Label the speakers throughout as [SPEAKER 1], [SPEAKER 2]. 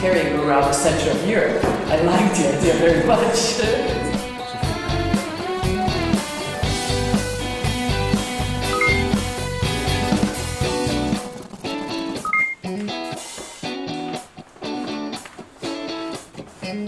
[SPEAKER 1] carrying you around the center of Europe. I like the idea very much.
[SPEAKER 2] Since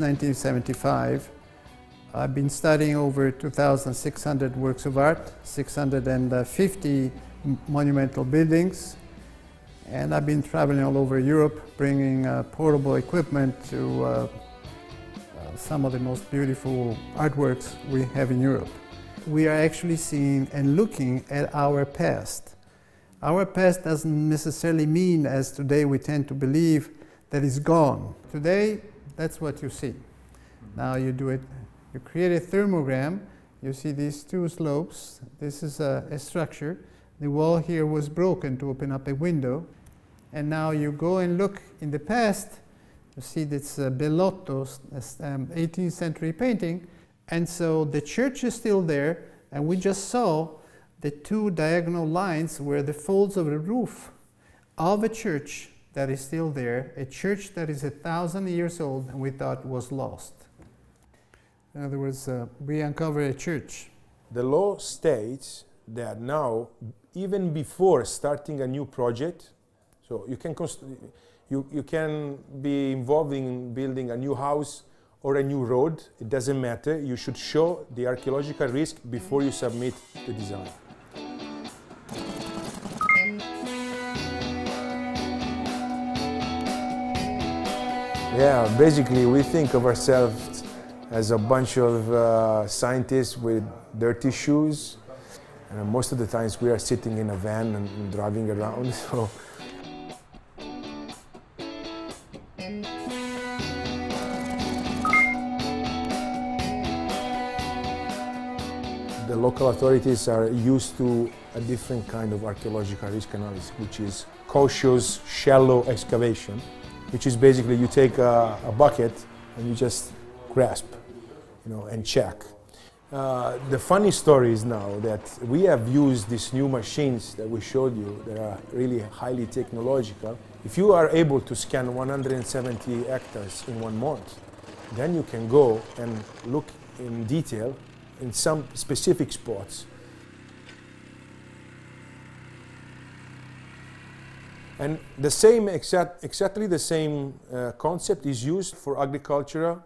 [SPEAKER 2] 1975, I've been studying over 2,600 works of art, 650 monumental buildings, and I've been traveling all over Europe bringing uh, portable equipment to uh, some of the most beautiful artworks we have in Europe. We are actually seeing and looking at our past. Our past doesn't necessarily mean, as today we tend to believe, that it's gone. Today, that's what you see. Now you do it, you create a thermogram, you see these two slopes. This is a, a structure. The wall here was broken to open up a window. And now you go and look in the past, you see this uh, Bellotto's um, 18th century painting. And so the church is still there, and we just saw the two diagonal lines were the folds of the roof of a church that is still there, a church that is a thousand years old and we thought was lost. In other words, uh, we uncover a church.
[SPEAKER 3] The law states that now, even before starting a new project, so you can you, you can be involved in building a new house or a new road. It doesn't matter. You should show the archaeological risk before you submit the design. Yeah, basically, we think of ourselves as a bunch of uh, scientists with dirty shoes. And most of the times, we are sitting in a van and, driving around. So, the local authorities are used to a different kind of archaeological risk analysis, which is cautious, shallow excavation, which is basically you take a, a bucket and you just grasp, you know, and check. Uh, the funny story is now that we have used these new machines that we showed you that are really highly technological. If you are able to scan 170 hectares in one month, then you can go and look in detail in some specific spots. And the same, exact, exactly the same uh, concept is used for agriculture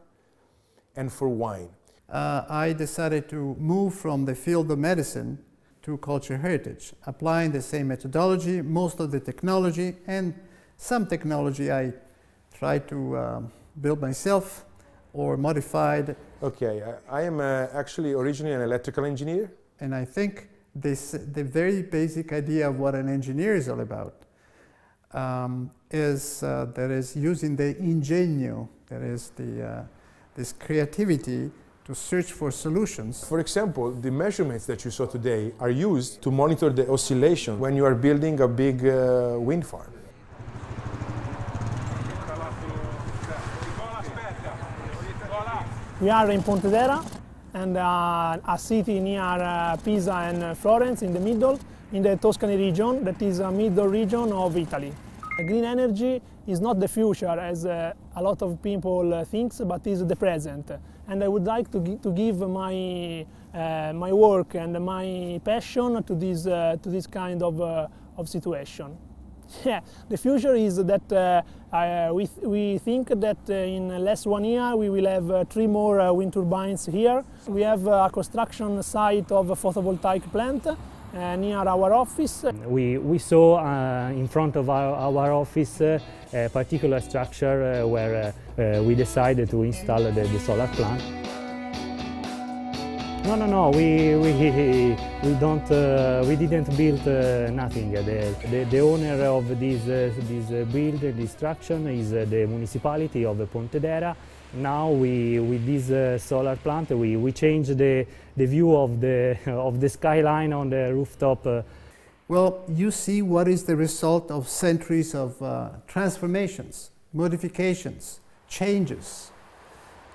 [SPEAKER 3] and for wine.
[SPEAKER 2] Uh, I decided to move from the field of medicine to cultural heritage, applying the same methodology, most of the technology, and some technology I tried to um, build myself or modified.
[SPEAKER 3] Okay, I, I am uh, actually originally an electrical engineer.
[SPEAKER 2] And I think this, the very basic idea of what an engineer is all about um, is uh, that is using the ingenio, that is the, uh, this creativity to search for solutions.
[SPEAKER 3] For example, the measurements that you saw today are used to monitor the oscillation when you are building a big uh, wind farm.
[SPEAKER 4] We are in Pontedera and uh, a city near uh, Pisa and Florence in the middle, in the Tuscany region, that is a middle region of Italy. Green energy is not the future as uh, a lot of people uh, think, but is the present. And I would like to, gi to give my, uh, my work and my passion to this, uh, to this kind of, uh, of situation. Yeah, the future is that uh, uh, we, th we think that uh, in less one year we will have uh, three more uh, wind turbines here. We have uh, a construction site of a photovoltaic plant near our office.
[SPEAKER 5] We, we saw in front of our, our office a particular structure where we decided to install the, the solar plant. No, no, no. We we we don't. Uh, we didn't build uh, nothing. The, the, the owner of this uh, this uh, build destruction is uh, the municipality of Pontedera. Now we with this uh, solar plant we we change the the view of the of the skyline on the rooftop.
[SPEAKER 2] Well, you see what is the result of centuries of transformations, modifications, changes.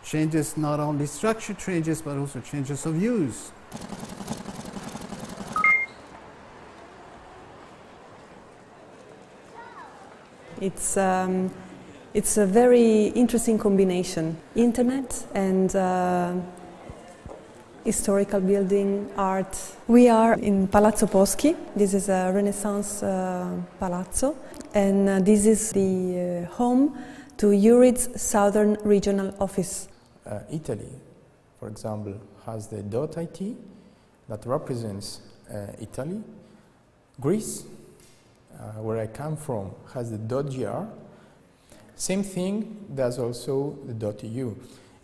[SPEAKER 2] Changes not only structure changes, but also changes of use.
[SPEAKER 6] It's, um, it's a very interesting combination internet and uh, historical building, art. We are in Palazzo Poschi. This is a Renaissance uh, palazzo, and uh, this is the uh, home to EURid's Southern Regional Office.
[SPEAKER 7] Uh, Italy, for example, has the .it that represents uh, Italy. Greece, uh, where I come from, has the .gr. Same thing does also the .eu.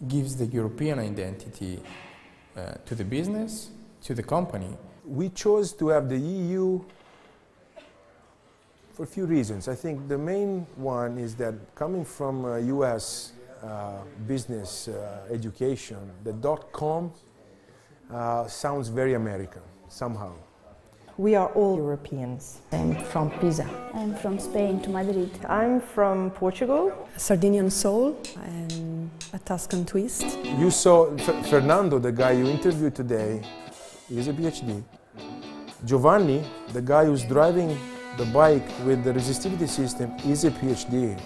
[SPEAKER 7] Gives the European identity uh, to the business, to the company.
[SPEAKER 3] We chose to have the EU for a few reasons. I think the main one is that coming from uh, US uh, business uh, education, the dot com uh, sounds very American somehow.
[SPEAKER 8] We are all Europeans.
[SPEAKER 9] I'm from Pisa.
[SPEAKER 10] I'm from Spain to Madrid.
[SPEAKER 8] I'm from Portugal.
[SPEAKER 6] Sardinian soul and a Tuscan twist.
[SPEAKER 3] You saw F- Fernando, the guy you interviewed today, is a PhD. Giovanni, the guy who's driving the bike with the resistivity system, is a PhD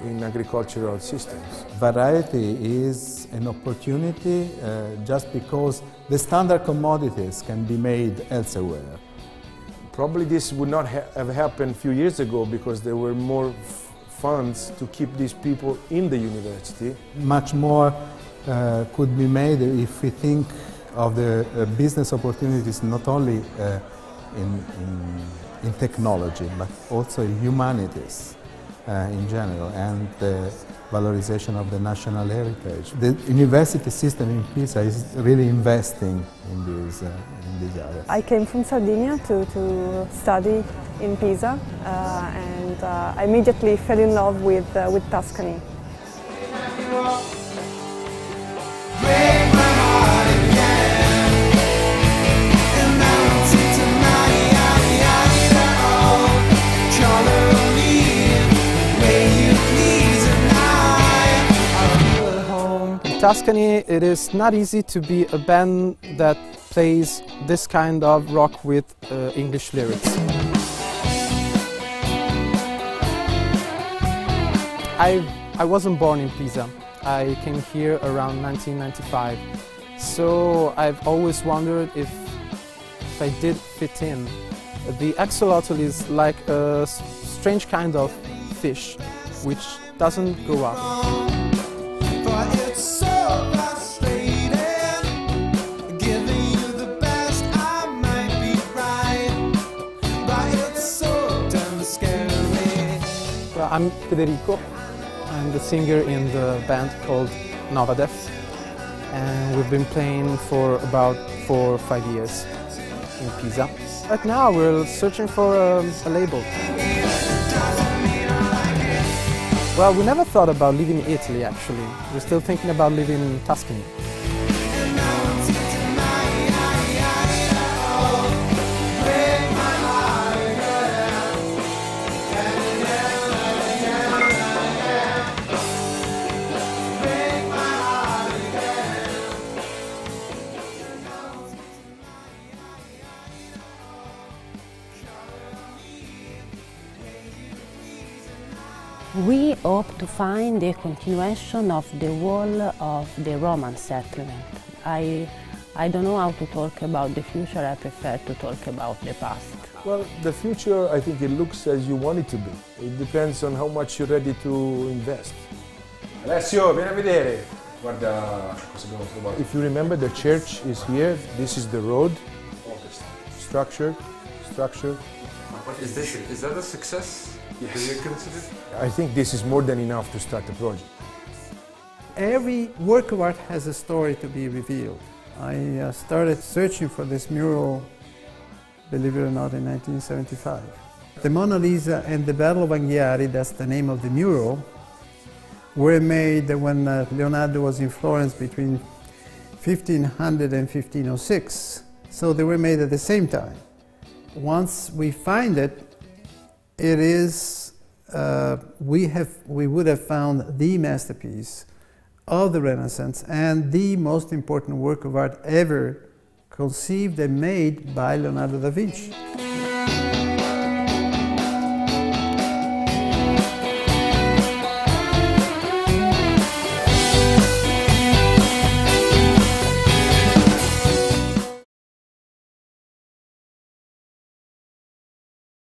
[SPEAKER 3] in agricultural systems.
[SPEAKER 11] Variety is an opportunity uh, just because the standard commodities can be made elsewhere.
[SPEAKER 3] Probably this would not ha- have happened a few years ago because there were more funds to keep these people in the university.
[SPEAKER 11] Much more uh, could be made if we think of the uh, business opportunities not only uh, in, in, in technology but also in humanities. Uh, in general and the valorization of the national heritage. The university system in Pisa is really investing in these, uh, in these areas.
[SPEAKER 8] I came from Sardinia to, to study in Pisa uh, and uh, I immediately fell in love with, uh, with Tuscany.
[SPEAKER 12] Tuscany, it is not easy to be a band that plays this kind of rock with uh, English lyrics. I, I wasn't born in Pisa. I came here around 1995. So I've always wondered if, if I did fit in. The axolotl is like a strange kind of fish which doesn't grow up. I'm Federico. I'm the singer in the band called Novadeaf, and we've been playing for about four or five years in Pisa. Right now, we're searching for um, a label. Well, we never thought about leaving Italy. Actually, we're still thinking about living in Tuscany.
[SPEAKER 9] Hope to find a continuation of the wall of the Roman settlement. I, I don't know how to talk about the future, I prefer to talk about the past.
[SPEAKER 3] Well, the future, I think it looks as you want it to be. It depends on how much you're ready to invest.
[SPEAKER 13] Alessio, vieni a vedere. Guarda cosa abbiamo trovato.
[SPEAKER 3] If you remember, the church is here. This is the road. Structure, structure.
[SPEAKER 13] What is this? Is that a success? Do you consider?
[SPEAKER 3] I think this is more than enough to start the project.
[SPEAKER 2] Every work of art has a story to be revealed. I uh, started searching for this mural, believe it or not, in 1975. The Mona Lisa and the Battle of Anghiari, that's the name of the mural, were made when uh, Leonardo was in Florence between 1500 and 1506. So they were made at the same time. Once we find it, it is, uh, we, have, we would have found the masterpiece of the Renaissance and the most important work of art ever conceived and made by Leonardo da Vinci.